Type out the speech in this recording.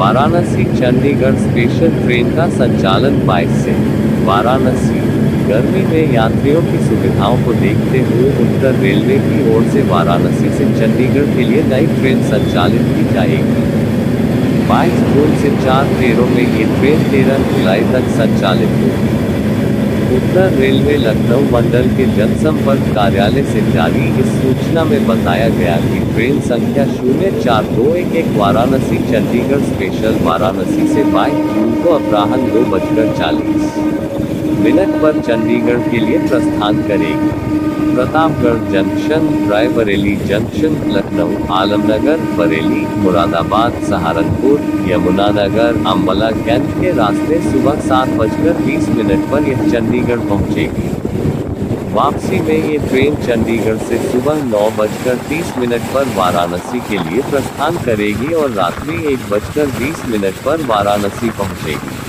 Varanasi Chandigarh special train का संचालन 22 से। वाराणसी, गर्मी में यात्रियों की सुविधाओं को देखते हुए उत्तर रेलवे की ओर से वाराणसी से चंडीगढ़ के लिए नई ट्रेन संचालित की जाएगी। 22 जून से चार फेरों में ये ट्रेन 13 जुलाई तक संचालित होगी। उत्तर रेलवे लखनऊ मंडल के जनसंपर्क कार्यालय से जारी इस सूचना में बताया गया कि ट्रेन संख्या शून्य चार दो एक एक वाराणसी, चंडीगढ़ स्पेशल वाराणसी से बाईस जून को अपराहन दो बजकर चालीस मिनट पर चंडीगढ़ के लिए प्रस्थान करेगी। Pratapgarh junction, Raebareli junction, Lucknow, Alamnagar, Bareilly, Moradabad, Saharanpur Yamunanagar Ambala cantt के रास्ते सुबह सात बजकर बीस मिनट पर यह चंडीगढ़ पहुंचेगी। वापसी में ये ट्रेन चंडीगढ़ से सुबह नौ बजकर तीस मिनट पर वाराणसी के लिए प्रस्थान करेगी और रात्रि एक बजकर बीस मिनट पर वाराणसी पहुंचेगी।